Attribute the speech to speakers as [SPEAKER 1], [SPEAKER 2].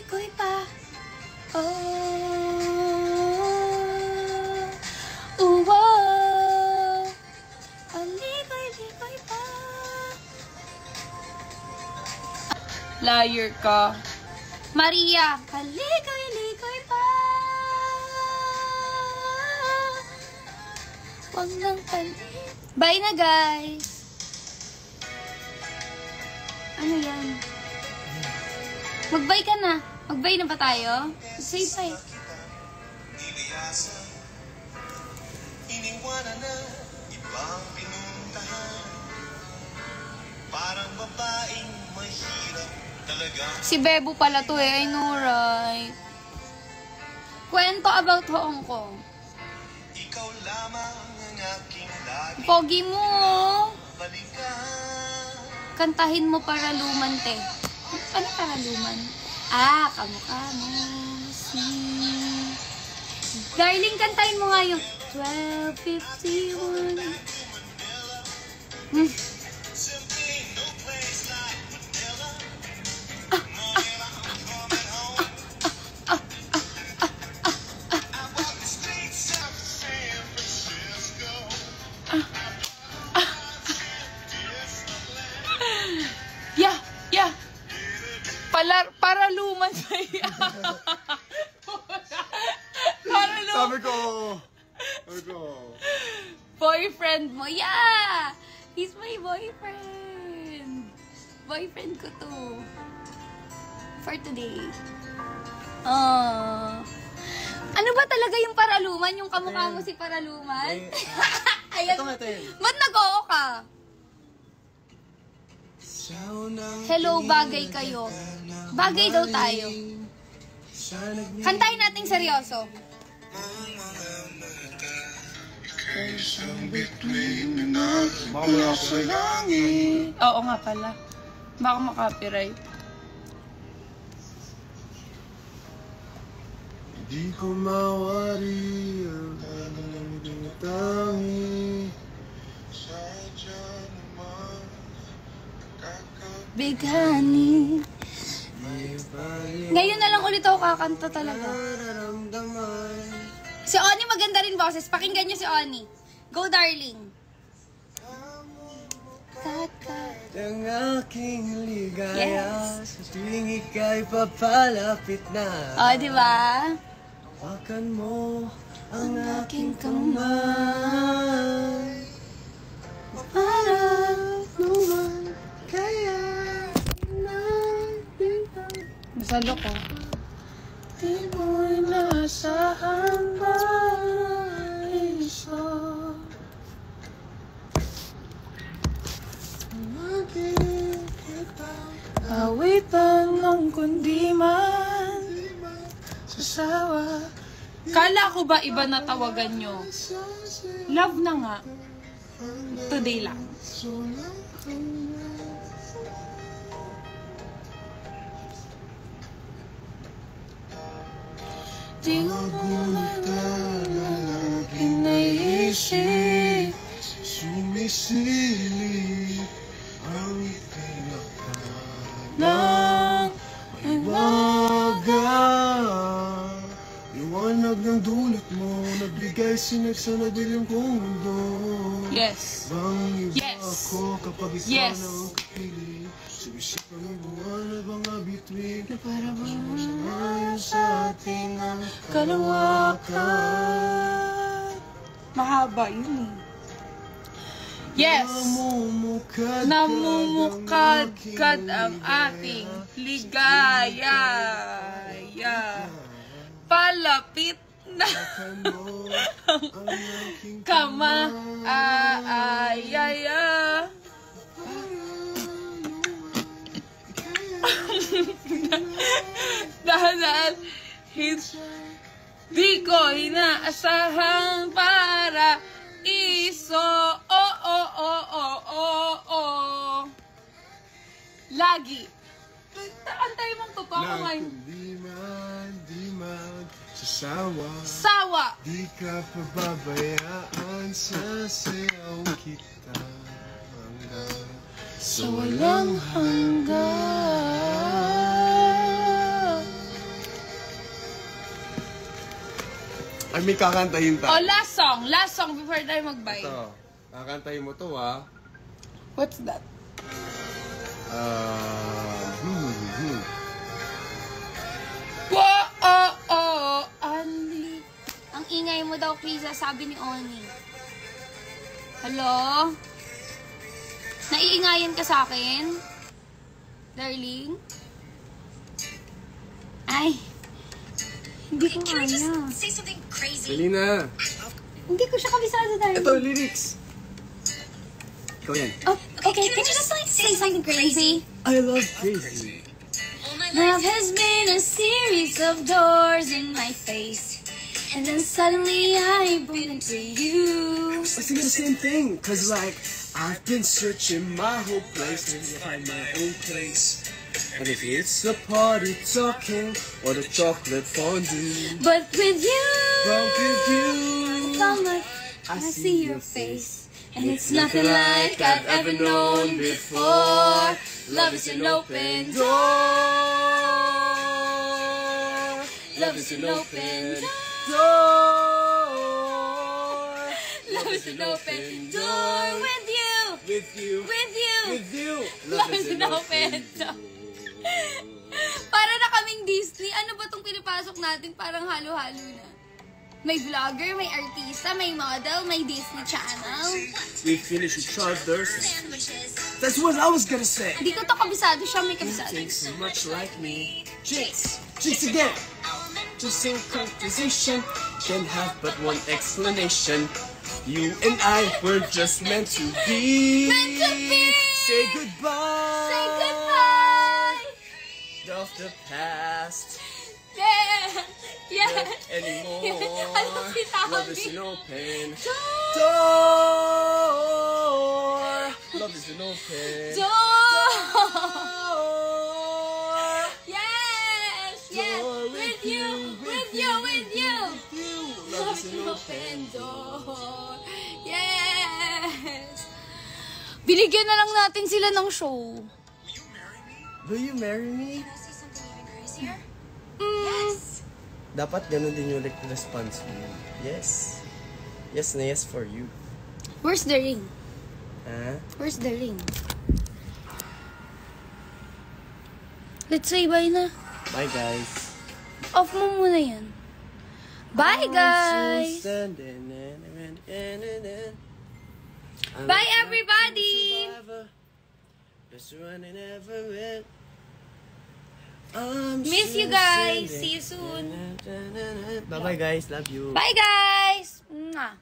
[SPEAKER 1] Palikoy pa. Oh. Uwo. Palikoy-likoy pa. Liar ka. Maria. Palikoy-likoy pa. Huwag nang pali. Bye na, guys. Ano yan? Mag-bye ka na. Mag-bye na ba tayo? Say bye.
[SPEAKER 2] Iniwanan na ibang pinuntahan. Parang babaeng mahirap talaga.
[SPEAKER 1] Si Bebo pala to eh. I know, right? Kwento about Hong Kong.
[SPEAKER 2] Ikaw lamang ang aking lagi
[SPEAKER 1] Pogi mo.
[SPEAKER 2] balikan.
[SPEAKER 1] Kantahin mo para luman, te. Ano para luman? Ah, kamukha mo. Si... Darling, kantahin mo nga yung 1251. Boyfriend mo. Yeah! He's my boyfriend. Boyfriend ko to. For today. Oh. Ano ba talaga yung paraluman? Yung kamukha mo si paraluman? Ayan.
[SPEAKER 3] ito nga ito yun.
[SPEAKER 1] Ba't nag-oo ka? Hello, bagay kayo. Bagay daw tayo. Kantahin nating seryoso.
[SPEAKER 3] Baka wala ako eh.
[SPEAKER 1] Oo nga pala. Baka makopyright.
[SPEAKER 3] Di ko mawari ang aking tangi. Sadya naman,
[SPEAKER 1] Bighani. Ngayon na lang ulit ako kakanta talaga.
[SPEAKER 3] nararamdaman.
[SPEAKER 1] Maganda rin boses. Pakinggan niyo si Oni. Go, darling. Kakat.
[SPEAKER 3] Ang aking ligaya
[SPEAKER 1] Yes.
[SPEAKER 3] sa tuwing ika'y papalapit na.
[SPEAKER 1] O, di ba?
[SPEAKER 3] Hawakan mo ang
[SPEAKER 1] aking
[SPEAKER 3] aking kamay.
[SPEAKER 1] Para
[SPEAKER 3] Naman kaya natin
[SPEAKER 1] Masalo ko.
[SPEAKER 3] Di mo'y nasahan
[SPEAKER 1] Kala ko ba iba na tawagan nyo? Love na nga. Today lang.
[SPEAKER 3] sulang Liwanag ng dulot mo Nagbigay sinag sa nadilim kong mundo
[SPEAKER 1] Yes.
[SPEAKER 3] Bang iba
[SPEAKER 1] Yes.
[SPEAKER 3] ako kapag ikaw
[SPEAKER 1] Yes.
[SPEAKER 3] na ang kapili Sumisip ang buwan na mga bituin
[SPEAKER 1] Na para bang
[SPEAKER 3] Ayon sa ating ang
[SPEAKER 1] kalawakan. Mahaba yun eh. Yes!
[SPEAKER 3] Namumukad
[SPEAKER 1] Namumukadkad ang ating ligaya. Ya. Palapit na kama aayaya. Dahil hindi ko inaasahan para iso o o o o o o Lagi. Antay mong totoo ngayon.
[SPEAKER 3] di man, di man sawa
[SPEAKER 1] Sawa!
[SPEAKER 3] Di ka pababayaan Sasayaw kita Hanggang
[SPEAKER 1] sa walang hanggan
[SPEAKER 3] Ay, may kakantahin tayo.
[SPEAKER 4] Oh, last song. Last song before tayo mag-bye.
[SPEAKER 3] Ito. Kakantahin mo to, ha?
[SPEAKER 4] What's that? Ah...
[SPEAKER 1] Uh, ingay mo daw, Krisa, sabi ni Oni. Hello? Naiingayan ka sa akin? Darling? Ay. Hindi ko
[SPEAKER 2] Can
[SPEAKER 1] kaya.
[SPEAKER 2] say something crazy?
[SPEAKER 3] Dali na.
[SPEAKER 1] Hindi ko siya kabisado, darling.
[SPEAKER 3] Ito, lyrics. Ikaw yan.
[SPEAKER 1] Oh, okay, can you just like say something crazy?
[SPEAKER 3] I love crazy.
[SPEAKER 2] All my
[SPEAKER 1] Love has been a series of doors in my face. And then suddenly I bump into you.
[SPEAKER 3] I think the same thing, cause like, I've been searching my whole place to find my own place. And if it's the party talking, or the chocolate fondue,
[SPEAKER 1] But with you,
[SPEAKER 3] from with you,
[SPEAKER 1] I'm like, I see your face. And it's nothing like I've ever known before. Love is an open door.
[SPEAKER 3] Love is an open door.
[SPEAKER 1] Love is an open door with you.
[SPEAKER 3] With you,
[SPEAKER 1] With you.
[SPEAKER 3] with you.
[SPEAKER 1] Love is an open door. Para na kaming Disney. Ano ba tong pinapasok natin? Parang halo-halo na. May vlogger, may artista, may model, may Disney Channel.
[SPEAKER 3] We finish each other's.
[SPEAKER 2] sandwiches.
[SPEAKER 3] That's what I was gonna say.
[SPEAKER 1] Hindi ko to kabisado. Siya may kabisado.
[SPEAKER 3] Thinks so much like me. Jinx, jinx again. In composition can have but one explanation. You and I were just meant to be.
[SPEAKER 1] Meant to be.
[SPEAKER 3] Say goodbye.
[SPEAKER 1] Say goodbye!
[SPEAKER 3] Of the past.
[SPEAKER 1] Yeah! Yeah!
[SPEAKER 3] Not anymore.
[SPEAKER 1] Alam si Tommy.
[SPEAKER 3] Love is an open
[SPEAKER 1] Door!
[SPEAKER 3] door. Love is an open
[SPEAKER 1] door. Binigyan na lang natin sila ng show.
[SPEAKER 3] Will you marry me?
[SPEAKER 2] Can I say something even crazier?
[SPEAKER 1] Mm.
[SPEAKER 2] Yes.
[SPEAKER 3] Dapat ganun din yung like response mo. Yes. Yes na yes for you.
[SPEAKER 1] Where's the ring?
[SPEAKER 3] Ha?
[SPEAKER 1] Where's the ring? Let's say bye na.
[SPEAKER 3] Bye guys.
[SPEAKER 1] Off mo muna yan. Bye, guys! Bye, everybody!
[SPEAKER 3] Just running ever I'm
[SPEAKER 1] Miss you guys. See you soon.
[SPEAKER 3] Bye bye guys, love you.
[SPEAKER 1] Bye, guys! Mwah.